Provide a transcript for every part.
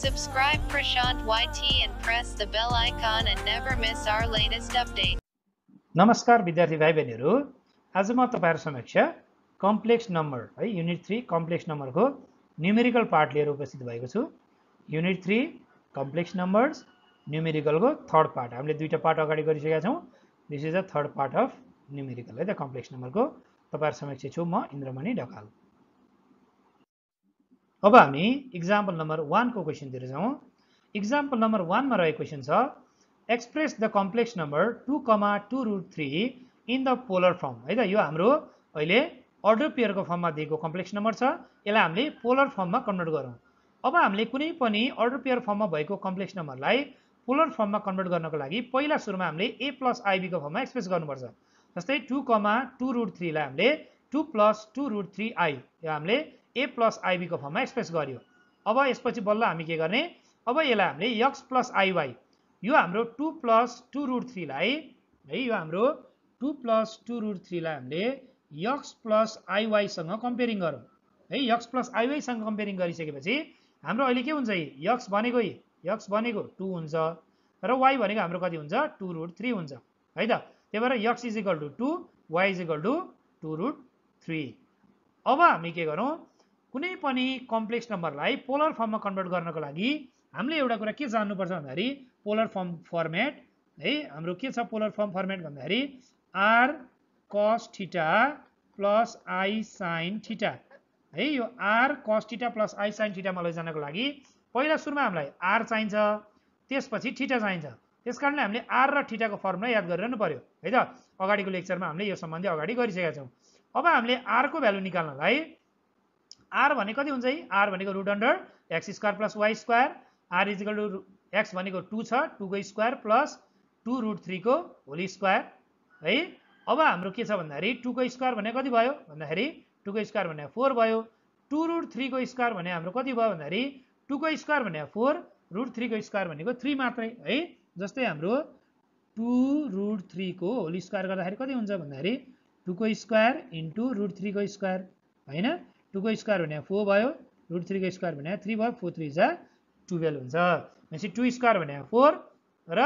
Subscribe Prashant YT and press the bell icon and never miss our latest update. नमस्कार विद्यार्थी भाइ बहिनीहरू आज म तपाईँहरू समक्ष कम्प्लेक्स नम्बर है युनिट थ्री कम्प्लेक्स नम्बरको न्युमेरिकल पार्ट लिएर उपस्थित भएको छु। युनिट थ्री कम्प्लेक्स नम्बर्स न्युमेरिकलको थर्ड पार्ट हामीले दुईवटा पार्ट अगाडि गरिसकेका छौँ। This is a third part of numerical है त कम्प्लेक्स नम्बरको तपाईँहरू समक्ष छु म इन्द्रमणि ढकाल। अब हामी इक्जाम्पल नम्बर वानको क्वेसनतिर जाउँ। इक्जाम्पल नम्बर वानमा रहेको क्वेसन छ express the complex number two comma two root three in the polar form है त यो हाम्रो अहिले अर्डर पेयरको फर्ममा दिएको कम्प्लेक्स नम्बर छ यसलाई हामीले पोलर फर्ममा कन्भर्ट गरौँ। अब हामीले कुनै पनि अर्डर पेयर फर्ममा भएको कम्प्लेक्स नम्बरलाई पोलर फर्ममा कन्भर्ट गर्नको लागि पहिला सुरुमा हामीले ए प्लस आइबीको फर्ममा एक्सप्रेस गर्नुपर्छ। जस्तै टू कमा टू रुट थ्रीलाई हामीले two plus two root three I यो हामीले ए प्लस आइबीको फर्ममा एक्सप्रेस गर्यो। अब यसपछि बल्ल हामी के गर्ने? अब यसलाई हामीले यक्स प्लस आइवाई यो हाम्रो टू प्लस टू रुट थ्रीलाई है यो हाम्रो टू प्लस टू रुट थ्रीलाई हामीले यक्स प्लस आइवाईसँग कम्पेरिङ गरौँ। है यक्स प्लस आइवाईसँग कम्पेरिङ गरिसकेपछि हाम्रो अहिले के हुन्छ यक्स भनेको यक्स भनेको टू हुन्छ। र वाइ भनेको हाम्रो कति हुन्छ? टू रुट थ्री हुन्छ। है त? त्यही भएर x is equal to two y is equal to two root three अब हामी के गरौँ? कुनै पनि कम्प्लेक्स नम्बरलाई पोलर फर्ममा कन्भर्ट गर्नको लागि हामीले एउटा कुरा के जान्नुपर्छ भन्दाखेरि पोलर फर्म फर्मेट है हाम्रो के छ पोलर फर्म फर्मेट भन्दाखेरि r cos theta plus i sine theta है यो r cos theta plus i sine ठिटामा लैजानको लागि पहिला सुरुमा हामीलाई आर चाहिन्छ त्यसपछि ठिटा चाहिन्छ। त्यस कारणले हामीले आर र ठिटाको फर्मुला याद गरिरहनु पर्यो है त? अगाडिको लेक्चरमा हामीले यो सम्बन्धी अगाडि गरिसकेका छौँ। अब हामीले आरको भ्यालु निकाल्नलाई आर भने कति हुन्छ है आर भनेको root under x square plus y square r is equal to x भनेको टू छ टूको स्क्वायर प्लस टू रुट थ्रीको होल स्क्वायर है? अब हाम्रो के छ भन्दाखेरि टूको स्क्वायर भने कति भयो? भन्दाखेरि टूको स्क्वायर भने फोर भयो। टू रुट थ्रीको स्क्वायर भने हाम्रो कति भयो भन्दाखेरि टूको स्क्वायर भने फोर रुट थ्रीको स्क्वायर भनेको थ्री मात्रै है? जस्तै हाम्रो टू रुट थ्रीको होल स्क्वायर गर्दाखेरि कति हुन्छ भन्दाखेरि टूको स्क्वायर इन्टु रुट थ्रीको स्क्वायर होइन? टूको स्क्वायर भने फोर भयो रुट थ्रीको स्क्वायर भने थ्री भयो फोर थ्री जा टुवेल्भ हुन्छ। भनेपछि टू स्क्वायर भने फोर र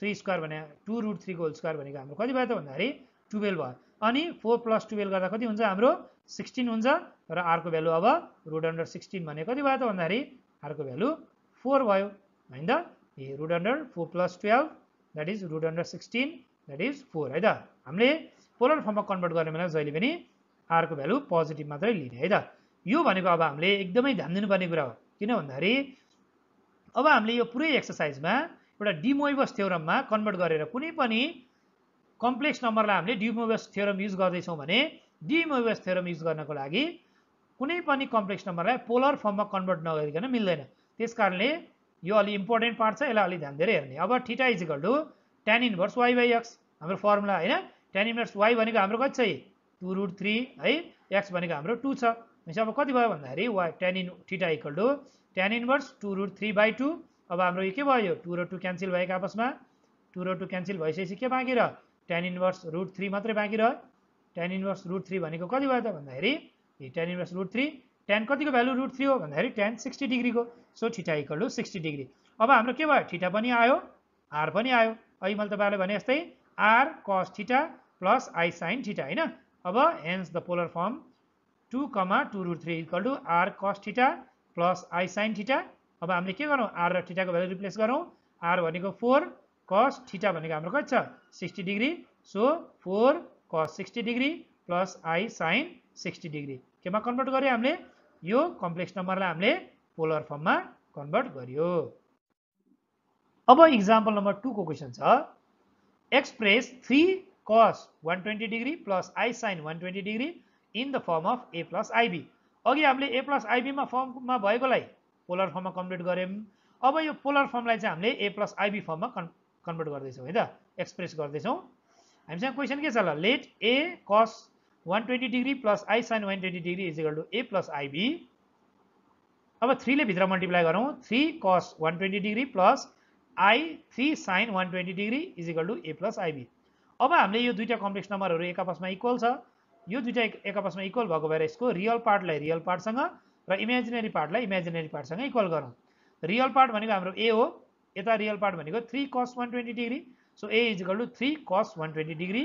थ्री स्क्वायर भने टू रुट थ्रीको होल स्क्वायर भनेको हाम्रो कति भयो त भन्दाखेरि टुवेल्भ भयो। अनि फोर प्लस टुवेल्भ गर्दा कति हुन्छ हाम्रो सिक्सटिन हुन्छ र आरको भ्यालु अब रुट अन्डर सिक्सटिन भने कति भयो त भन्दाखेरि आरको भ्यालु फोर भयो। होइन त? ए root under four plus twelve that is root under sixteen that is four है त? हामीले पोलर फर्ममा कन्भर्ट गर्ने बेला जहिले पनि आरको भ्यालु पोजिटिभ मात्रै लिने है त? यो भनेको अब हामीले एकदमै ध्यान दिनुपर्ने कुरा हो। किन भन्दाखेरि अब हामीले यो पुरै एक्सर्साइजमा एउटा डिमोइबस थ्योरममा कन्भर्ट गरेर कुनै पनि कम्प्लेक्स नम्बरलाई हामीले डिमोइबस थ्योरम युज गर्दैछौँ भने डिमोइबस थ्योरम युज गर्नको लागि कुनै पनि कम्प्लेक्स नम्बरलाई पोलर फर्ममा कन्भर्ट नगरिकन मिल्दैन। त्यस कारणले यो अलि इम्पोर्टेन्ट पार्ट छ यसलाई अलिक ध्यान दिएर हेर्ने। अब theta is equal to tan inverse y by x हाम्रो फर्मुला होइन? टेन इन्भर्स वाइ भनेको हाम्रो कति छ टु रुट थ्री है? एक्स भनेको हाम्रो टू छ। भनेपछि अब कति भयो भन्दाखेरि y tan in theta equal to tan inverse two root three by two अब हाम्रो यो के भयो? टू र टू क्यान्सल भएको आपसमा। टू र टू क्यान्सल भइसकेपछि के बाँकी रह टेन इन्भर्स रुट थ्री मात्रै बाँकी रह टेन इन्भर्स रुट थ्री भनेको कति भयो त भन्दाखेरि tan inverse root three tan कतिको भ्यालु रुट थ्री हो भन्दाखेरि tan sixty डिग्रीको so theta equal to sixty degree अब हाम्रो के भयो? ठिटा पनि आयो आर पनि आयो। अहिले मैले तपाईँलाई भने जस्तै R cos theta plus I sine theta होइन? अब hence the polar form two comma two root three equal to R cos theta plus I sine theta अब हामीले के गरौँ? आर र ठिटाको भ्यालु रिप्लेस गरौँ। आर भनेको फोर कस ठिटा भनेको हाम्रो कति छ? Sixty degree so four cos sixty degree plus I sine sixty degree केमा कन्भर्ट गऱ्यो हामीले? यो कम्प्लेक्स नम्बरलाई हामीले पोलर फर्ममा कन्भर्ट गरियो अब इक्जाम्पल नम्बर टूको क्वेसन छ। Express three cos 120 degree plus I sine 120 degree in the form of A plus I B अघि हामीले ए प्लस आइबीमा फर्ममा भएकोलाई पोलर फर्ममा कन्भर्ट गऱ्यौँ। अब यो पोलर फर्मलाई चाहिँ हामीले ए प्लस आइबी फर्ममा कन् कन्भर्ट गर्दैछौँ है त? एक्सप्रेस गर्दैछौँ। हामीसँग क्वेसन के छ ल? Let A cos one twenty degree plus I sine one twenty degree equal to A plus I B अब थ्रीले भित्र मल्टिप्लाई गरौँ। Three cos one twenty degree plus I three sine one twenty degree equal to A plus I B अब हामीले यो दुईवटा complex नम्बरहरू एक आपसमा इक्वल छ। यो दुइटा एक आपसमा इक्वल भएको भएर यसको रियल पार्टलाई रियल पार्टसँग र इमेजिनेरी पार्टलाई इमेजिनेरी पार्टसँग इक्वल गरौँ। रियल पार्ट भनेको हाम्रो ए हो यता रियल पार्ट भनेको three cos one twenty degree so A equal to three cos one twenty degree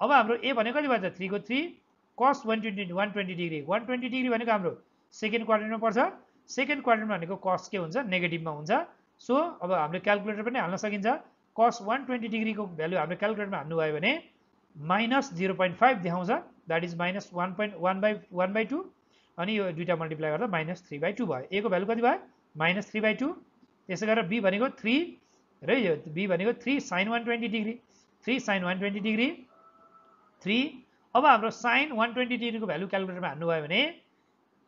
अब हाम्रो ए भनेको कति भन्छ? थ्रीको three cos one twenty one twenty degree one twenty degree भनेको हाम्रो सेकेन्ड क्वार्टरमा पर्छ। सेकेन्ड क्वार्टरमा भनेको कस के हुन्छ? नेगेटिभमा हुन्छ। सो अब हामीले क्यालकुलेटर पनि हाल्न सकिन्छ। कस वान ट्वेन्टी डिग्रीको भ्यालु हाम्रो क्यालकुलेटरमा हाल्नु भयो भने माइनस जिरो पोइन्ट फाइभ देखाउँछ। That is minus one point one by one by two अनि यो दुइटा मल्टिप्लाई गर्दा माइनस थ्री बाई टू भयो। एको भ्यालु कति भयो? माइनस थ्री बाई टू त्यसै गरेर बी भनेको थ्री र यो बी भनेको three sine one twenty degree three sine one twenty degree three अब हाम्रो साइन वान ट्वेन्टी डिग्रीको भ्यालु क्यालकुलेटरमा हान्नु भयो भने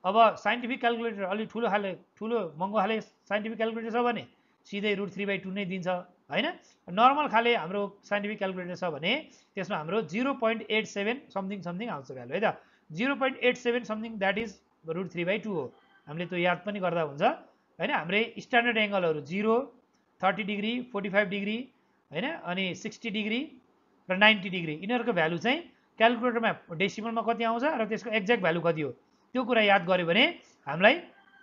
अब साइन्टिफिक क्यालकुलेटर अलिक ठुलो खाले ठुलो महँगो खाले साइन्टिफिक क्यालकुलेटर छ भने सिधै रुट थ्री बाई टू नै दिन्छ। होइन? नर्मल खाले हाम्रो साइन्टिफिक क्यालकुलेटर छ भने त्यसमा हाम्रो zero point eight seven something something आउँछ भ्यालु है त? Zero point eight seven something that is root three by two हो। हामीले त्यो याद पनि गर्दा हुन्छ होइन? हाम्रै standard एङ्गलहरू zero thirty degree forty five degree होइन? अनि सिक्सटी डिग्री र नाइन्टी डिग्री यिनीहरूको भ्यालु चाहिँ क्यालकुलेटरमा डेसिमलमा कति आउँछ र त्यसको एक्ज्याक्ट भ्यालु कति हो? त्यो कुरा याद गऱ्यो भने हामीलाई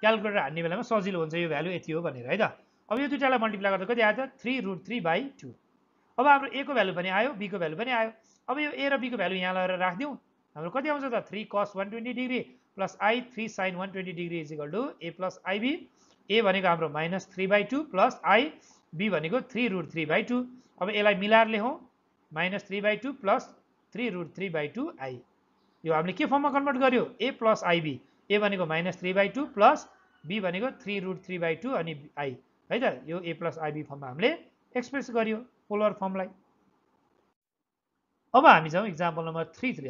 क्यालकुलेटर हान्ने बेलामा सजिलो हुन्छ यो भ्यालु यति हो भनेर है त? अब यो दुइटालाई मल्टिप्लाई गर्दा कति आयो त? Three root three by two अब हाम्रो ए को भ्यालु पनि आयो बीको भ्यालु पनि आयो। अब यो ए र बीको भ्यालु यहाँ लगेर राखिदिउँ। हाम्रो कति आउँछ त? Three cos one twenty degree plus I three sine one twenty degree is equal to A plus I B A भनेको हाम्रो minus three by two plus I B भनेको three root three by two अब यसलाई मिलाएर लेखौँ। Minus three by two plus three root three by two I यो हामीले के फर्ममा कन्भर्ट गर्यो? ए प्लस आइबी ए भनेको minus three by two plus B भनेको three root three by two अनि आई है त? यो ए प्लस आइबी फर्ममा हामीले एक्सप्रेस गर्यो पोलर फर्मलाई अब हामी जाउँ इक्जाम्पल नम्बर थ्रीतिर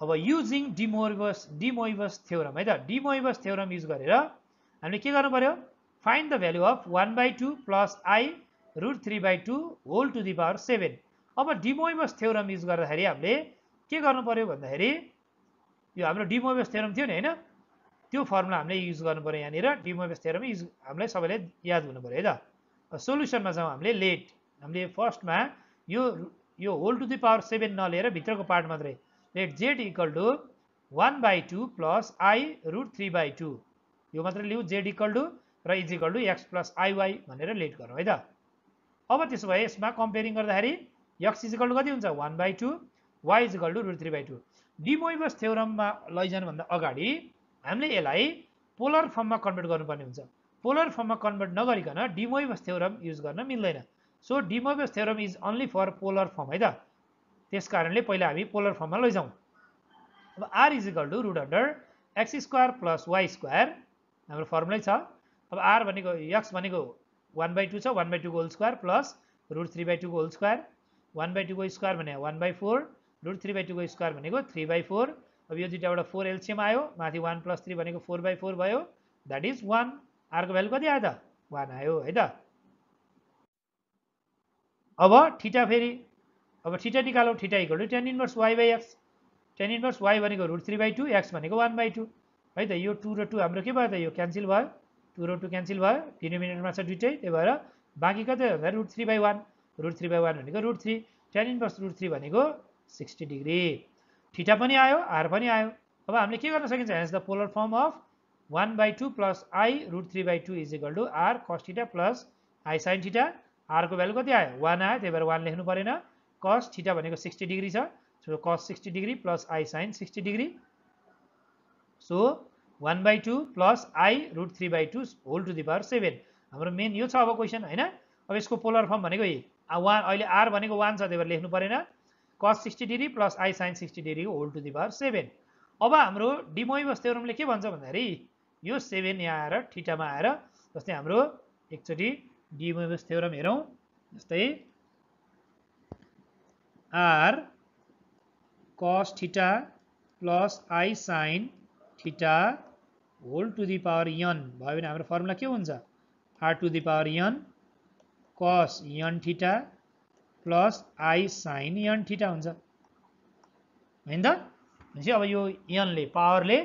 अब युजिङ डिमोइबस डिमोइबस थ्योरम है त? डिमोइबस थ्योरम युज गरेर हामीले के गर्नु पर्यो? Find the value of one by two plus I root three by two whole to the power seven अब डिमोइबस थ्योरम युज गर्दाखेरि हामीले के गर्नु पर्यो भन्दाखेरि यो हाम्रो डिमोइबस थ्योरम थियो नि होइन? त्यो फर्मुला हामीले युज गर्नु पऱ्यो यहाँनिर. डिमोइबस थ्योरम युज हामीलाई सबैले याद हुनु पऱ्यो है त। सोल्युसनमा जाउँ हामीले लेट हामीले फर्स्टमा यो यो whole to the power seven नलिएर भित्रको पार्ट मात्रै। Let Z equal to one by two plus I root three by two यो मात्रै लिऊ जेड इक्वल टु र is equal to X plus I Y भनेर लेट गरौँ है त। अब त्यसो भए यसमा कम्पेरिङ गर्दाखेरि एक्स इजिकल टु कति हुन्छ? One by two Y equal to root three by two de Moivre's थ्योरममा लैजानुभन्दा अगाडि हामीले यसलाई पोलर फर्ममा कन्भर्ट गर्नुपर्ने हुन्छ। पोलर फर्ममा कन्भर्ट नगरिकन डिमोइबस थ्योरम युज गर्न मिल्दैन। So de Moivre's theorem is only for polar form है त? त्यस कारणले पहिला हामी पोलर फर्ममा लैजाउँ। अब R is equal to root under X square plus Y square हाम्रो फर्मुलै छ। अब आर भनेको एक्स भनेको वान बाई टू छ one by टूको whole square plus root three by टूको whole square one by टूको स्क्वायर भने one by four root three by टूको square भनेको थ्री बाई फोर अब यो दुइटाबाट फोर एलसिएम आयो माथि वान प्लस थ्री भनेको फोर बाई फोर भयो। द्याट इज वान आरको भ्यालु कति आयो त? वान आयो है त? अब ठिटा फेरि अब theta निकालौँ theta equal to tan inverse Y by X tan inverse Y भनेको root three by two X भनेको वान बाई टू है त यो टू र टू हाम्रो के भयो त? यो क्यान्सल भयो। टू र टू क्यान्सल भयो। डिनोमिनेटरमा छ दुइटै त्यही भएर बाँकी कति भन्दा root three by one root three by one भनेको root three tan inverse root three भनेको सिक्सटी डिग्री ठिटा पनि आयो आर पनि आयो। अब हामीले के गर्न सकिन्छ? Hence the polar form of one by two plus I root three by two is equal to R cos theta plus I sine theta आरको value कति आयो? वान आयो त्यही भएर वान लेख्नु परेन। कस छिटा भनेको सिक्सटी डिग्री छ। So cos sixty degree plus I sine sixty degree so one by two plus I root three by two whole to the power seven हाम्रो मेन यो छ अब क्वेसन होइन? अब यसको पोलर फर्म भनेको वान अहिले आर भनेको वान छ त्यही भएर लेख्नु परेन। Cos sixty degree plus I sine sixty degree whole to the power seven अब हाम्रो डिमोइबस थ्योरमले के भन्छ भन्दाखेरि यो सेभेन यहाँ आएर ठिटामा आएर जस्तै हाम्रो एकचोटि डिमोबियस थ्योरम हेरौँ जस्तै R cos theta plus i sine theta whole to the power n भयो भने हाम्रो फर्मुला के हुन्छ? R to the power n cos n theta plus i sine n theta हुन्छ। होइन त? भनेपछि अब यो यनले पावरले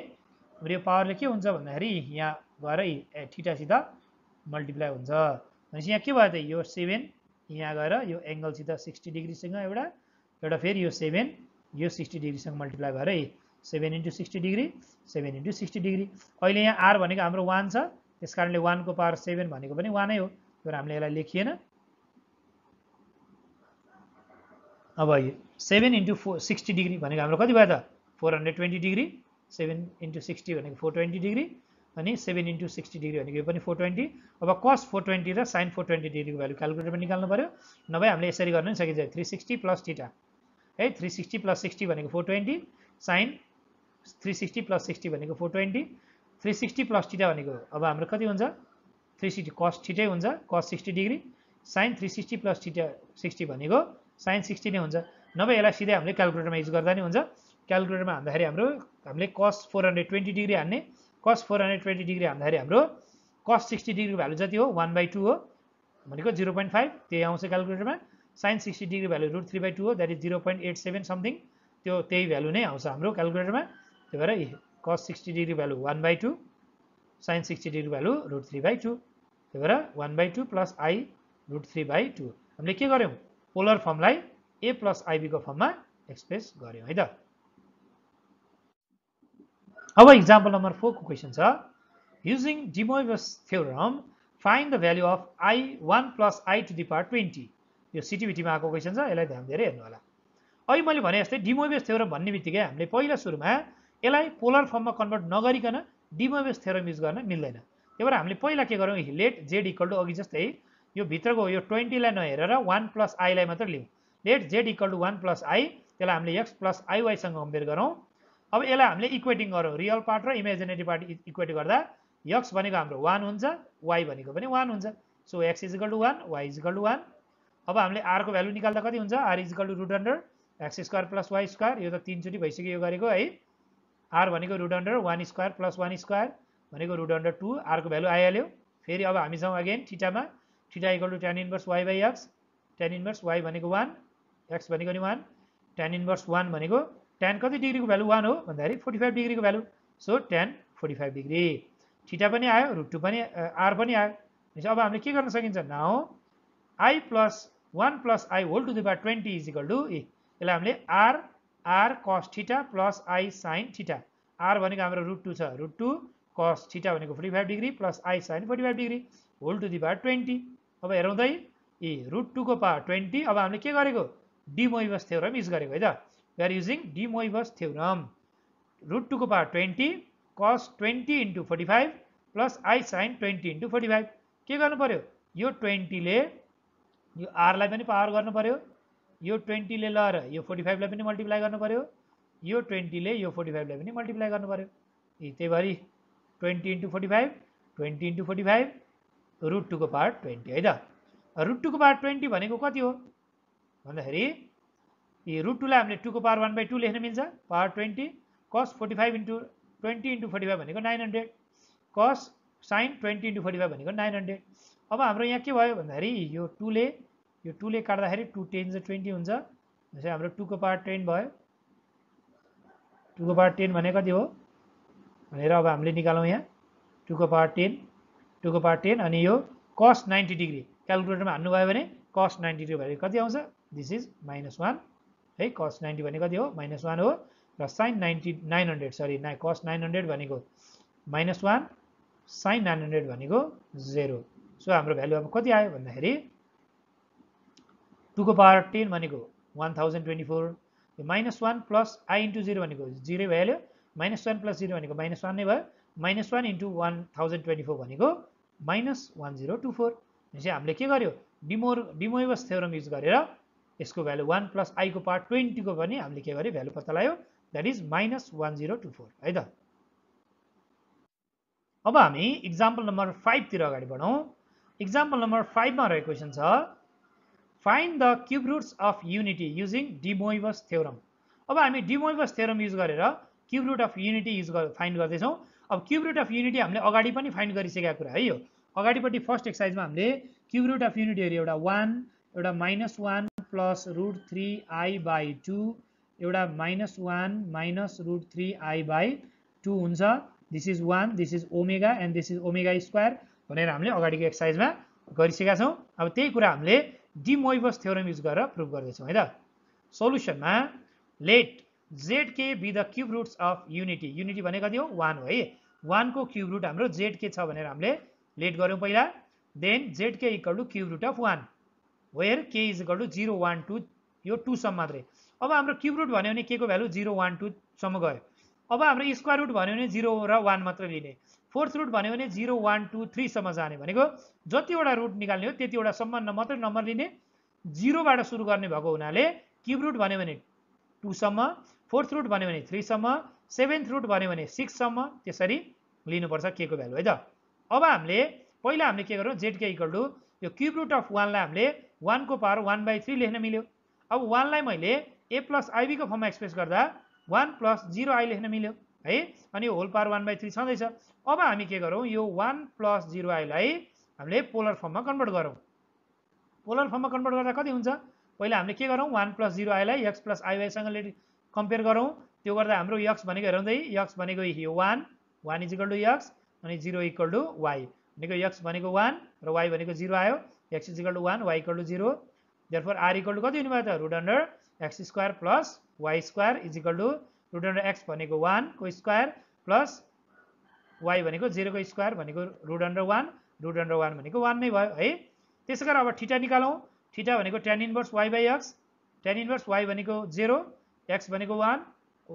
यो पावरले के हुन्छ भन्दाखेरि यहाँ गएर ठिटासित मल्टिप्लाई हुन्छ। भनेपछि यहाँ के भयो त? यो सेभेन यहाँ गएर यो एङ्गलसित सिक्सटी डिग्रीसँग एउटा एउटा फेरि यो सेभेन यो सिक्सटी डिग्रीसँग मल्टिप्लाई भएर seven into sixty degree seven into sixty degree. अहिले यहाँ आर भनेको हाम्रो वान छ त्यस कारणले वानको पावर सेभेन भनेको पनि वानै हो। भएर हामीले यसलाई लेखिएन। अब seven into four sixty degree भनेको हाम्रो कति भयो त? Four hundred twenty degree seven into sixty भनेको फोर ट्वेन्टी डिग्री अनि सेभेन इन्टु सिक्सटी डिग्री भनेको यो पनि फोर ट्वेन्टी अब कस फोर ट्वेन्टी र साइन फोर ट्वेन्टी डिग्रीको भ्यालु क्यालकुलेटरमा निकाल्नु पऱ्यो नभए हामीले यसरी गर्न पनि सकिन्छ। थ्री सिक्सटी प्लस टिटा है थ्री सिक्सटी प्लस सिक्सटी भनेको four twenty sine three sixty plus sixty भनेको four twenty three sixty plus theta भनेको अब हाम्रो कति हुन्छ? थ्री सिक्सटी कस ठिटै हुन्छ cos sixty degree sine three sixty plus theta sixty भनेको साइन सिक्सटी नै हुन्छ। नभए यसलाई सिधै हामीले क्यालकुलेटरमा युज गर्दा नै हुन्छ। क्यालकुलेटरमा हान्दाखेरि हाम्रो हामीले कस फोर हन्ड्रेड ट्वेन्टी डिग्री हान्ने cos four hundred twenty degree हान्दाखेरि हाम्रो कस सिक्सटी डिग्री भ्यालु जति हो वान बाई टू हो भनेको जिरो पोइन्ट फाइभ त्यही आउँछ क्यालकुलेटरमा। Sine sixty degree value root three by two हो that is zero point eight seven something त्यो त्यही भ्यालु नै आउँछ हाम्रो क्यालकुलेटरमा। त्यही भएर cos sixty degree value one by two sine sixty degree value root three by two त्यही भएर one by two plus I root three by two. हामीले के गर्यौँ पोलर फर्मलाई ए प्लस आइबीको फर्ममा एक्सप्रेस गऱ्यौँ है त? अब इक्जाम्पल नम्बर फोरको क्वेसन छ। Using de Moivre's theorem find the value of I one plus I to power twenty यो सिटिभिटीमा आएको क्वेसन छ यसलाई ध्यान दिएर हेर्नु होला। अहिले मैले भने जस्तै डिमोइभस थ्योरम भन्ने बित्तिकै हामीले पहिला सुरुमा यसलाई पोलर फर्ममा कन्भर्ट नगरिकन डिमोइभस थ्योरम युज गर्न मिल्दैन। त्यही भएर हामीले पहिला के गरौँ लेट जेड इक्वल टु अघि जस्तै यो भित्रको यो ट्वेन्टीलाई नहेरेर वान प्लस आईलाई मात्र लिउँ। Let Z equal to one plus I त्यसलाई हामीले एक्स प्लस आइवाईसँग कम्पेयर गरौँ। अब यसलाई हामीले इक्वेटिङ गरौँ। रियल पार्ट र इमेजिनेरी पार्ट इक्वेट गर्दा यक्स भनेको हाम्रो वान हुन्छ वाइ भनेको पनि वान हुन्छ। So X equal to one Y equal to one अब हामीले आरको भ्यालु निकाल्दा कति हुन्छ? R equal to root under X square plus Y square यो त तिनचोटि भइसक्यो यो गरेको है। आर भनेको root under one square plus one square भनेको रुट अन्डर टू आरको भ्यालु आइहाल्यो। फेरि अब हामी छौँ again ठिटामा theta equal to tan inverse Y by X tan inverse Y भनेको वान एक्स भनेको नि वान टेन इन्भर्स वान भनेको टेन कति डिग्रीको भ्यालु वान हो? भन्दाखेरि forty five डिग्रीको value so tan forty five degree theta पनि आयो रुट टू पनि आर पनि आयो. भनेपछि अब हामीले के गर्न सकिन्छ? Now I plus one plus I whole to the power twenty equal to A यसलाई हामीले R R cos theta plus I sine theta R भनेको हाम्रो रुट टू छ। रुट टू कस ठिटा भनेको forty five degree plus I sine forty five degree whole to the power twenty अब हेरौँ ए root टूको power twenty अब हामीले के गरेको? डिमोइबस थ्योरम युज गरेको है त? We are using de Moivre's theorem. Root 2 को power 20 cos 20 into 45 plus i sin 20 into 45 के गर्नु पर्यो यो 20 ले यो r लाई पनि पावर गर्नु पर्यो यो 20 ले र यो 45 लाई पनि मल्टिप्लाई गर्नु पर्यो यो 20 ले यो 45 लाई पनि मल्टिप्लाई गर्नु पर्यो त्यही भरि 20 इन्टु 45 20 इन्टु 45 रुट टूको पावर 20 है त रुट टूको पावर 20 भनेको कति हो? भन्दाखेरि यो रुट टूलाई हामीले टूको पावर वान बाई टू लेख्न मिल्छ। Power twenty cos forty five into twenty into forty five भनेको nine hundred cos sine twenty into forty five भनेको नाइन हन्ड्रेड अब हाम्रो यहाँ के भयो भन्दाखेरि यो टूले यो टूले काट्दाखेरि टू टेन चाहिँ ट्वेन्टी हुन्छ। जस्तै हाम्रो टूको पावर टेन भयो। टूको पावर टेन भने कति हो? भनेर अब हामीले निकालौँ यहाँ। टूको पावर टेन टूको पावर टेन अनि यो कस नाइन्टी डिग्री। क्यालकुलेटरमा हान्नुभयो भने कस नाइन्टी डिग्री भनेको कति आउँछ? दिस इज माइनस वान है? कस नाइन्टी भनेको कति हो? माइनस वान हो। र sine ninety nine hundred sorry ना कस नाइन हन्ड्रेड भनेको minus one sine nine hundred भनेको जेरो सो हाम्रो भ्यालु अब कति आयो भन्दाखेरि टुको पावर टेन भनेको one thousand twenty four minus one plus i into zero भनेको जिरो भइहाल्यो। माइनस वान प्लस जिरो भनेको माइनस वान नै भयो। Minus one into one thousand twenty four भनेको minus one zero two four. भनेपछि हामीले के गर्यो? डिमोर डिमोइबस थ्योरम युज गरेर यसको भ्यालु वान प्लस आईको पार्ट ट्वेन्टीको पनि हामीले के गर्यो? भ्यालु पत्ता लगायो। That is minus one zero two four है त? अब हामी इक्जाम्पल नम्बर फाइभतिर अगाडि बढौँ। इक्जाम्पल नम्बर फाइभमा रहेको क्वेसन छ find the cube roots of unity using De Moivre's theorem अब हामी डिमोइबस थ्योरम युज गरेर cube root of unity use find गर्दैछौँ। अब क्युब रुट अफ युनिटी हामीले अगाडि पनि फाइन्ड गरिसकेका कुरा है यो। अगाडिपट्टि फर्स्ट एक्सर्साइजमा हामीले क्युब रुट अफ युनिटीहरू एउटा वान एउटा minus one plus root three i by two एउटा minus one minus root three i by two हुन्छ। This is one this is omega and this is omega square भनेर हामीले अगाडिको एक्सर्साइजमा गरिसकेका छौँ। अब त्यही कुरा हामीले डिमोइबस थ्योरम युज गरेर प्रुभ गर्दैछौँ है त? सोल्युसनमा let z k be the cube roots of unity unity भनेको कति हो? वान हो है। वानको क्युब रुट हाम्रो जेड के छ भनेर हामीले लेट गऱ्यौँ पहिला। Then z k equal to cube root of one where k is equal to zero one two यो टूसम्म मात्रै। अब हाम्रो क्युब रुट भन्यो भने के को भ्यालु जिरो वान टूसम्म गयो। अब हाम्रो स्क्वायर रुट भन्यो भने जिरो र वान मात्रै लिने। फोर्थ रुट भन्यो भने जिरो वान टू थ्रीसम्म जाने भनेको जतिवटा रुट निकाल्ने हो त्यतिवटासम्म मात्रै नम्बर लिने। जिरोबाट सुरु गर्ने भएको हुनाले क्युब रुट भन्यो भने टूसम्म फोर्थ रुट भन्यो भने थ्रीसम्म सेभेन्थ रुट भन्यो भने सिक्ससम्म त्यसरी लिनुपर्छ के को भ्यालु है त? अब हामीले पहिला हामीले के गरौँ? जेड के इक्वल टु यो क्युब रुट अफ वानलाई हामीले वानको पावर वान बाई थ्री लेख्न मिल्यो। अब वानलाई मैले ए प्लस आइबीको फर्ममा एक्सप्रेस गर्दा वान प्लस जिरो आई लेख्न मिल्यो है? अनि whole power one by three छँदैछ। अब हामी के गरौँ? यो वान प्लस जिरो आईलाई हामीले पोलर फर्ममा कन्भर्ट गरौँ। पोलर फर्ममा कन्भर्ट गर्दा कति हुन्छ? पहिला हामीले के गरौँ? वान प्लस जिरो आईलाई एक्स प्लस आइवाईसँग कम्पेयर गरौँ। त्यो गर्दा हाम्रो यक्स भनेको हेराउँदै यक्स भनेको one one equal to x अनि जिरो इक्वल टु वाइ भनेको यक्स भनेको वान र वाइ भनेको जिरो आयो x equal to one y equal to zero therefore r equal to कति हुने भयो त? Root under x square plus y square equal to root under x भनेको वानको स्क्वायर प्लस वाइ भनेको जिरोको स्क्वायर भनेको root under one root under one भनेको वान नै भयो है? त्यसै गरेर अब ठिटा निकालौँ। ठिटा भनेको tan inverse y by x tan inverse y भनेको जेरो एक्स भनेको वान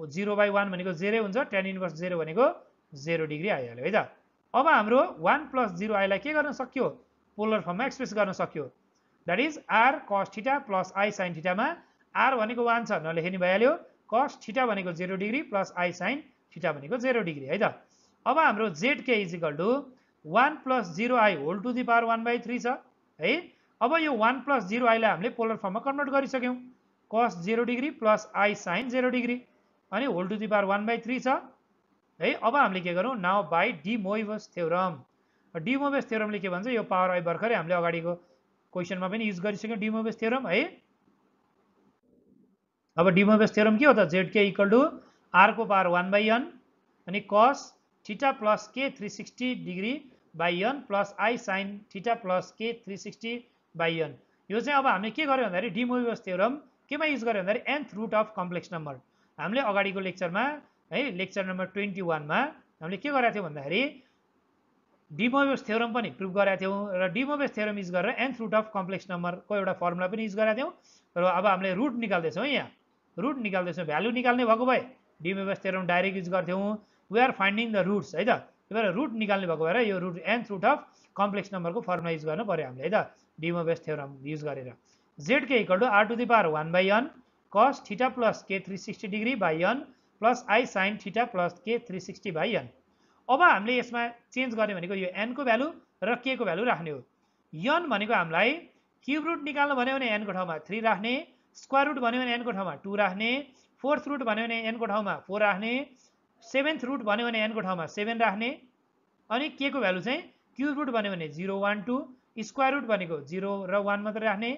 जिरो बाई वान भनेको जेरै हुन्छ टेन इन्भर्स जेरो भनेको जेरो डिग्री आइहाल्यो है त? अब हाम्रो वान प्लस जिरो आईलाई के गर्न सक्यो? पोलर फर्ममा एक्सप्रेस गर्न सक्यो। That is r cos theta plus i sine ठिटामा r भनेको वान छ नलेखिने भइहाल्यो। कस ठिटा भनेको zero degree plus i sine theta भनेको जेरो डिग्री है त? अब हाम्रो z k equal to one plus zero i whole to the power one by three छ है? अब यो वान प्लस जिरो आईलाई हामीले पोलर फर्ममा convert गरिसक्यौँ। Cos zero degree plus i sine zero degree अनि whole to the power one by three छ। है अब हामीले के गरौँ? Now by De Moivre's theorem De Moivre's थ्योरमले के भन्छ? यो पावर आई भर्खरै हामीले अगाडिको क्वेसनमा पनि युज गरिसक्यौँ। डिमोभेस थ्योरम है। अब डिमोभेस थ्योरम के हो त? जेड के इक्वल टु आरको पावर वान बाई एन अनि cos theta plus k three sixty degree by n plus i sine theta plus k three sixty by n यो चाहिँ अब हामीले के गर्यो भन्दाखेरि डिमोभेस थ्योरम केमा युज गर्यो भन्दाखेरि nth root of complex number हामीले अगाडिको लेक्चरमा है लेक्चर नम्बर ट्वेन्टी वानमा हामीले के गरेका थियौँ भन्दाखेरि डिमोभेस थ्योरम पनि प्रुभ गरेका थियौँ र डिमोभेस थ्योरम युज गरेर एन्थ रुट अफ कम्प्लेक्स नम्बरको एउटा फर्मुला पनि युज गरेका थियौँ र अब हामीले रुट निकाल्दैछौँ है यहाँ। रुट निकाल्दैछौँ भ्यालु निकाल्ने भएको भए De Moivre's theorem direct use गर्थ्यौँ। We are finding the roots है त? त्यही भएर रुट निकाल्ने भएको भएर यो root nth root of complex नम्बरको फर्मुला युज गर्नु पऱ्यो हामीले है त? डिमोबेस थ्योरम युज गरेर। Z k equal to r to the power one by n theta plus k three sixty degree by n plus i sine theta plus k three sixty by n अब हामीले यसमा change गर्ने भनेको यो Enco value र के को value राख्ने हो। यन भनेको हामीलाई क्युब रुट निकाल्नु भन्यो भने एनको ठाउँमा थ्री राख्ने स्क्वायर रुट भन्यो भने एनको ठाउँमा टू राख्ने फोर्थ रुट भन्यो भने एनको ठाउँमा फोर राख्ने सेभेन्थ रुट भन्यो भने एनको ठाउँमा सेभेन राख्ने। अनि के को भ्यालु चाहिँ क्युब रुट भन्यो भने zero one two square root भनेको जिरो र वान मात्रै राख्ने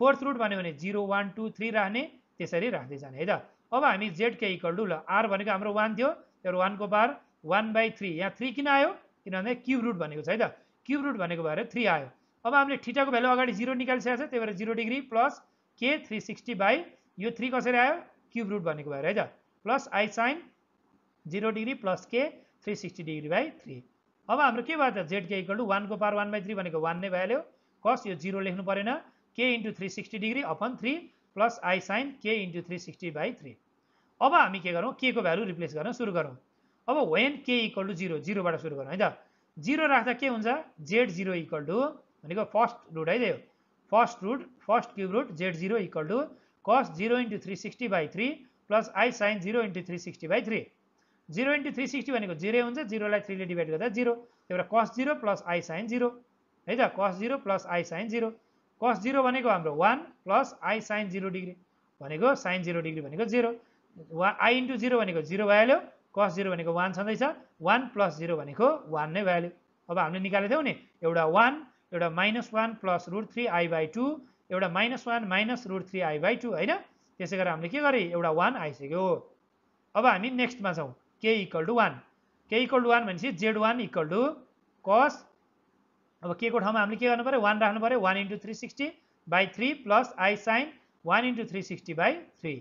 फोर्थ रुट भन्यो भने जिरो वान टू थ्री राख्ने। त्यसरी राख्दै जाने है त? अब हामी जेड के इक्वल टु ल आर भनेको हाम्रो वान थियो त्यो वानको बार वान बाई थ्री यहाँ थ्री किन आयो? किनभने क्युब रुट भनेको छ है त? क्युब रुट भनेको भएर थ्री आयो। अब हामीले ठिटाको भ्यालु अगाडि जिरो निकालिसकेको छ त्यही भएर zero degree plus k three sixty by यो थ्री कसरी आयो? क्युब रुट भनेको भएर है त? Plus i sine zero degree plus k three sixty degree by three अब हाम्रो के भयो त? जेड के इक्वल टु वानको पावर वान बाई थ्री भनेको वान नै भइहाल्यो। कस यो जिरो लेख्नु परेन। K into three sixty degree upon three plus i sine k into three sixty by three. अब हामी के गरौँ? के को भ्यालु रिप्लेस गर्न सुरु गरौँ। अब when k equal to zero जिरोबाट सुरु गरौँ है त? जिरो राख्दा के हुन्छ? जेड जिरो इक्वल टु भनेको फर्स्ट रुट है त्यो first root first cube root z zero equal to cos zero into three sixty by three plus i sine zero into three sixty by three zero into three sixty भनेको zero हुन्छ जिरोलाई थ्रीले divide गर्दा zero त्यही भएर cos zero plus i sine zero है त? Cos zero plus i sine zero cos zero भनेको हाम्रो one plus i sine zero degree भनेको साइन जिरो डिग्री भनेको जिरो वा आई इन्टु जिरो भनेको जिरो भइहाल्यो कस जिरो भनेको वान छँदैछ वान प्लस जिरो भनेको वान नै भइहाल्यो अब हामीले निकालेको थियौँ नि एउटा वान एउटा minus one plus root three i by two एउटा minus one minus root three i by two होइन? त्यसै गरेर हामीले के गरेँ एउटा वान आइसक्यो। अब हामी नेक्स्टमा छौँ k equal to one k equal to one भनेपछि z one equal to cos अब के को ठाउँमा हामीले के गर्नु पऱ्यो वान राख्नु पऱ्यो one into three sixty by three plus i sine one into three sixty by three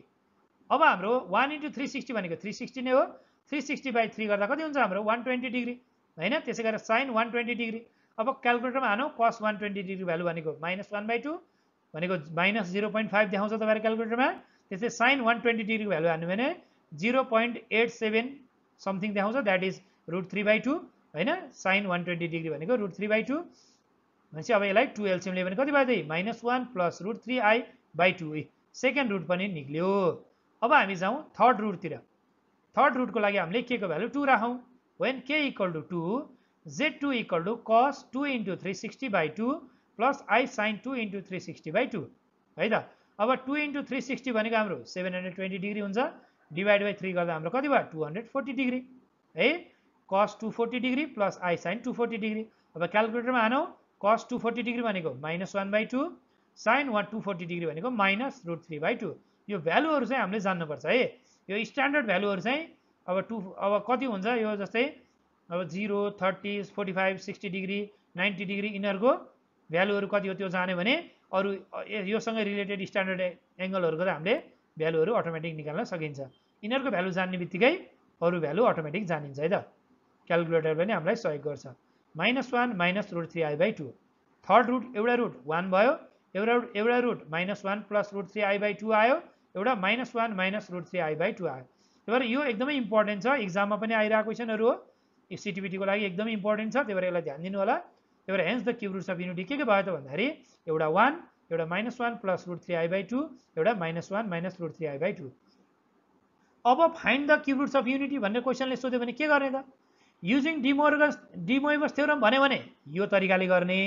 अब हाम्रो वान इन्टु थ्री सिक्सटी भनेको थ्री सिक्सटी नै हो। थ्री सिक्सटी बाई थ्री गर्दा कति हुन्छ हाम्रो? वान ट्वेन्टी डिग्री होइन? त्यसै गरेर साइन वान ट्वेन्टी डिग्री अब क्यालकुलेटरमा हानौँ। Cos one twenty degree value भनेको माइनस वान बाई टू भनेको माइनस जिरो पोइन्ट फाइभ देखाउँछ तपाईँहरू क्यालकुलेटरमा त्यस्तै साइन वान ट्वेन्टी डिग्रीको भ्यालु हान्यो भने zero point eight seven something देखाउँछ। That is root three by two होइन? साइन वान ट्वेन्टी डिग्री भनेको रुट थ्री बाई टू भनेपछि अब यसलाई टु एलसिएमले भने कति भयो त्यही minus one plus root three i by two second root पनि निक्ल्यो। अब हामी जाउँ थर्ड रुटतिर थर्ड रुटको लागि हामीले के को भ्यालु टू राखौँ। When k equal to two z two equal to cos two into three sixty by two plus i sine two into three sixty by two है त? अब टू इन्टु थ्री सिक्सटी भनेको हाम्रो seven hundred twenty degree हुन्छ। Divide by three गर्दा हाम्रो कति भयो? टू हन्ड्रेड फोर्टी डिग्री है? Cos two forty degree plus i sine two forty degree अब क्यालकुलेटरमा हानौँ कस टू फोर्टी डिग्री भनेको minus one by two sine one two forty degree भनेको minus root three by two यो भ्यालुहरू चाहिँ हामीले जान्नुपर्छ है। यो स्ट्यान्डर्ड भ्यालुहरू चाहिँ अब टु अब कति हुन्छ? यो जस्तै अब zero thirty forty five sixty degree ninety degree यिनीहरूको भ्यालुहरू कति हो त्यो जान्यो भने अरू योसँग रिलेटेड स्ट्यान्डर्ड एङ्गलहरूको त हामीले भ्यालुहरू अटोमेटिक निकाल्न सकिन्छ। यिनीहरूको भ्यालु जान्ने बित्तिकै अरू भ्यालु अटोमेटिक जानिन्छ है त। क्यालकुलेटर पनि हामीलाई सहयोग गर्छ। Minus one minus root three i by two. Third root एउटा रुट वान भयो। एउटा रुट एउटा root minus one plus root three i by two आयो। एउटा minus one minus root three i by two आयो। त्यही भएर यो एकदमै इम्पोर्टेन्ट छ। इक्जाममा पनि आइरहेको क्वेसनहरू हो। सिटिभिटीको लागि एकदमै इम्पोर्टेन्ट छ। त्यही भएर यसलाई ध्यान दिनु होला त्यही भएर hence the cube roots of unity के के भयो त भन्दाखेरि एउटा वान एउटा minus one plus root three i by two एउटा minus one minus root three i by two. अब find the cube roots of unity भन्ने क्वेसनले सोध्यो भने के गर्ने त? युजिङ डिमोर्गस डिमोइबस थ्योरम भन्यो भने यो तरिकाले गर्ने।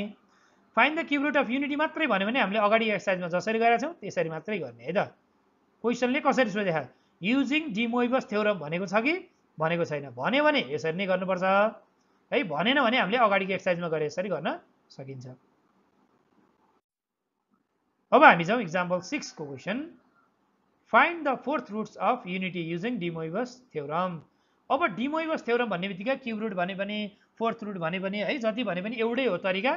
Find the cube root of unity मात्रै भन्यो भने हामीले अगाडि एक्सर्साइजमा जसरी गरेका छौँ त्यसरी मात्रै गर्ने है त। क्वेसनले कसरी सोधेको? युजिङ डिमोइबस थ्योरम भनेको छ कि? भनेको छैन। भन्यो भने यसरी नै गर्नुपर्छ। है भनेन भने हामीले अगाडिको एक्सर्साइजमा गरे यसरी गर्न सकिन्छ। अब हामी जाउँ example सिक्सको question find the fourth roots of unity using De Moivre's theorem अब डिमोइबस थ्योरम भन्ने बित्तिकै क्युब रुट भने पनि फोर्थ रुट भने पनि है जति भने पनि एउटै हो तरिका।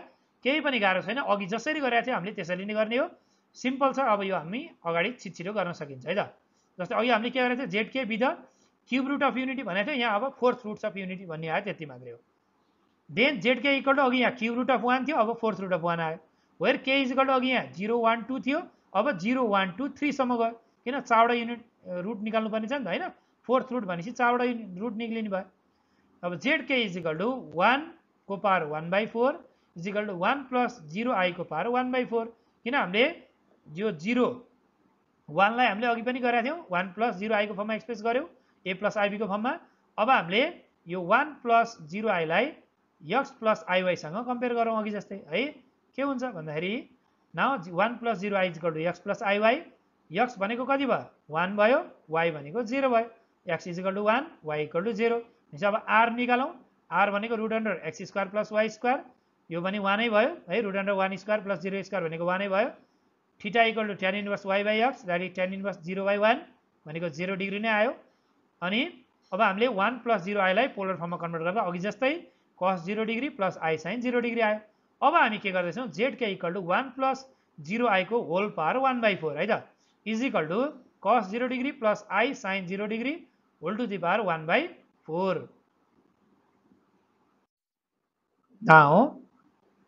केही पनि गाह्रो छैन। अघि जसरी गरेका थियो हामीले त्यसरी नै गर्ने हो। सिम्पल छ। अब यो हामी अगाडि छिटो गर्न सकिन्छ है त? जस्तै अघि हामीले के गरेको थियो? Z k with cube root of unity भनेको थियो। यहाँ अब फोर्थ रुट्स अफ युनिटी भन्ने आयो त्यति मात्रै हो। Then z k equal to अघि यहाँ क्युब रुट अफ वान थियो अब फोर्थ रुट अफ वान आयो। Where k is equal to अघि यहाँ जिरो वान टू थियो अब जिरो वान टू थ्रीसम्म गयो। किन? चारवटा युनिट रुट निकाल्नु पर्ने छ नि त होइन? फोर्थ रुट भनेपछि चारवटा रुट निक्लिने भयो। अब z k is equal to वानको power one by four is equal to one plus zero आईको power one by four किन हामीले यो जिरो वानलाई हामीले अघि पनि गरेका थियौँ। वान प्लस जिरो आईको फर्ममा एक्सप्रेस गऱ्यौँ। ए प्लस आइबीको फर्ममा अब हामीले यो वान प्लस जिरो आईलाई यक्स प्लस आइवाईसँग कम्पेयर गरौँ अघि जस्तै। है के हुन्छ भन्दाखेरि न one plus zero i equal to x plus i y x भनेको कति भयो? वान भयो वाई भनेको जिरो भयो। X equal to one y equal to zero भनेपछि अब आर निकालौँ। आर भनेको root under x square plus y square यो पनि वानै भयो। है root under one square plus zero square भनेको वानै भयो। Theta equal to tan inverse y by x that is tan inverse zero by one भनेको जिरो डिग्री नै आयो। अनि अब हामीले वान प्लस जिरो आईलाई पोलर फर्ममा कन्भर्ट गर्दा अघि जस्तै cos zero degree plus i sine zero degree आयो। अब हामी के गर्दैछौँ? Z k equal to one plus zero आईको whole power one by four है त? Is equal to cos zero degree plus I sine zero degree whole to the power one by four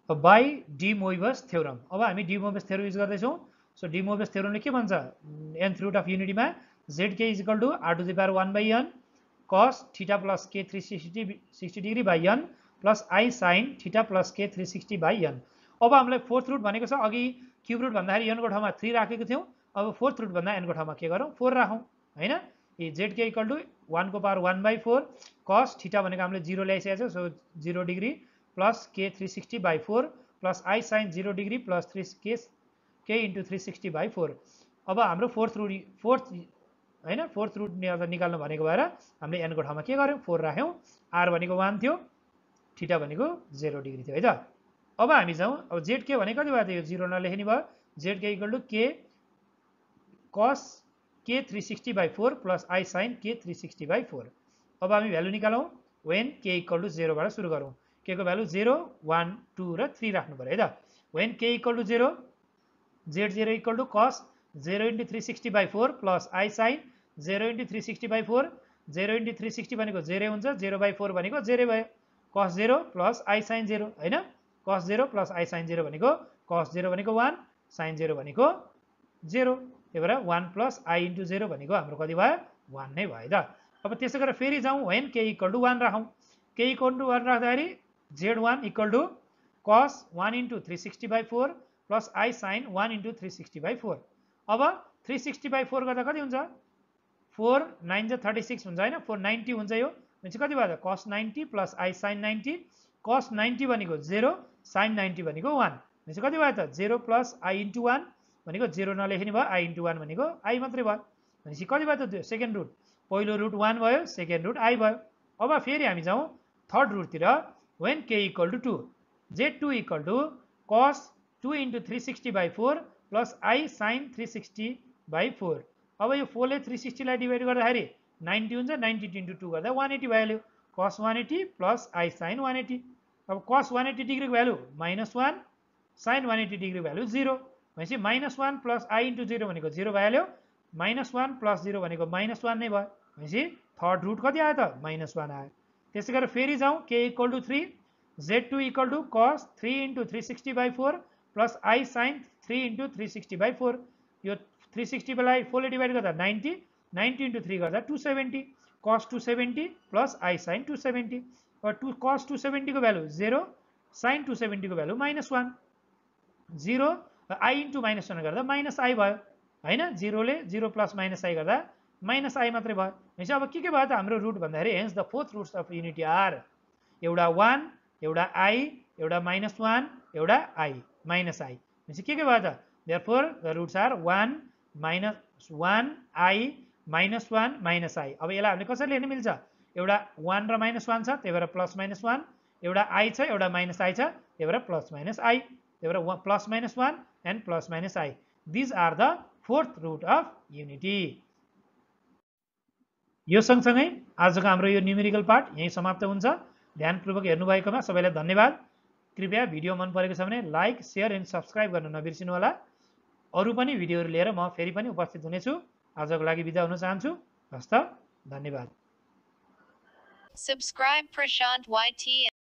by De Moivre's theorem अब हामी De Moivre's theorem use गर्दैछौँ। So De Moivre's थ्योरमले के भन्छ? Nth root of युनिटीमा Z K equal to R to the power one by N cos theta plus K three sixty sixty degree by N plus I sine theta plus K three sixty by N अब हामीलाई fourth root भनेको छ। अघि cube root भन्दाखेरि एनको ठाउँमा three राखेको थियौँ। अब फोर्थ रुट भन्दा एनको ठाउँमा के गरौँ? फोर राखौँ। होइन? ए जेड के इक्वल टु वानको power one by four cos theta भनेको हामीले जिरो ल्याइसकेको छ so zero degree plus k three sixty by four plus i sine zero degree plus three k k into three sixty by four अब हाम्रो fourth root fourth होइन fourth root निकाल्नु भनेको भएर हामीले एनको ठाउँमा के गर्यौँ फोर राख्यौँ। आर भनेको वान थियो ठिटा भनेको जेरो डिग्री थियो है त? अब हामी जाउँ अब जेड के भने कति भयो त यो जिरो नलेख्ने भयो। Z k equal to k cos k three sixty by four plus i sine k three sixty by four अब हामी भ्यालु निकालौँ वेन के इक्वल टु जेरोबाट सुरु गरौँ। के को भ्यालु जेरो वान टू र थ्री राख्नु पऱ्यो है त। When k equal to zero z zero equal to cos zero into three sixty by four plus i sine zero into three sixty by four zero into three sixty भनेको zero हुन्छ zero by four भनेको zero भयो। Cos zero plus i sine zero होइन? Cos zero plus i sine zero भनेको cos zero भनेको one sine zero भनेको zero त्यही भएर one plus i into zero भनेको हाम्रो कति भयो? वान नै भयो त। अब त्यसो गरेर फेरि जाउँ when k equal to one राखौँ। के इक्वल टु वान राख्दाखेरि z one equal to cos one into three sixty by four plus i sine one into three sixty by four अब थ्री सिक्सटी बाई फोर गर्दा कति हुन्छ? Four nine जा thirty six हुन्छ होइन? Four ninety हुन्छ यो। भनेपछि कति भयो त? Cos ninety plus i sine ninety cos ninety भनेको जेरो साइन नाइन्टी भनेको वान भनेपछि कति भयो त? Zero plus i into one भनेको जेरो नलेख्ने भयो आई इन्टु वान भनेको आई मात्रै भयो। भनेपछि कति भयो त सेकेन्ड रुट पहिलो रुट वान भयो सेकेन्ड रुट आई भयो। अब फेरि हामी जाउँ third रुटतिर when k equal to two z two equal to cos two into three sixty by four plus i sine three sixty by four अब यो फोरले थ्री सिक्सटीलाई डिभाइड गर्दाखेरि नाइन्टी हुन्छ नाइन्टी इन्टु टू गर्दा वान एट्टी भइहाल्यो cos one eighty plus i sine one eighty अब cos one eighty डिग्रीको value minus one sine one eighty डिग्रीको value zero भनेपछि minus one plus i into zero zero भइहाल्यो minus one plus zero minus one नै भयो third root कति आयो त minus one आयो त्यसै गरेर फेरि जाउँ k equal to three z two equal to cos three into three sixty by four plus i sine three into three sixty by four यो थ्री सिक्सटीलाई फोरले डिभाइड गर्दा नाइन्टी नाइन्टी इन्टु थ्री गर्दा two seventy cos two seventy plus i sine two seventy two cos two सेभेन्टीको value zero sine two सेभेन्टीको value minus one zero i into minus one गर्दा minus i भयो। होइन? जिरोले zero plus minus i गर्दा minus i मात्रै भयो। भनेपछि अब के के भयो त? हाम्रो रुट भन्दाखेरि hence the fourth roots of unity are एउटा वान एउटा आई एउटा माइनस वान एउटा आई माइनस आई भनेपछि के के भयो त? Therefore the roots are one minus one i minus one minus i अब यसलाई हामीले कसरी लेख्न मिल्छ? एउटा वान र माइनस वान छ त्यही भएर प्लस माइनस वान एउटा आई छ एउटा माइनस आई छ त्यही भएर प्लस माइनस आई त्यही भएर plus minus one and plus minus i these are the fourth root of unity यो सँगसँगै आजको हाम्रो यो न्युमेरिकल पार्ट यहीँ समाप्त हुन्छ। ध्यानपूर्वक हेर्नुभएकोमा सबैलाई धन्यवाद। कृपया भिडियो मन परेको छ भने लाइक सेयर एन्ड सब्सक्राइब गर्न नबिर्सिनु होला। अरू पनि भिडियोहरू लिएर म फेरि पनि उपस्थित हुनेछु। आजको लागि बिदा हुन चाहन्छु। हस्त धन्यवाद। Prashant YT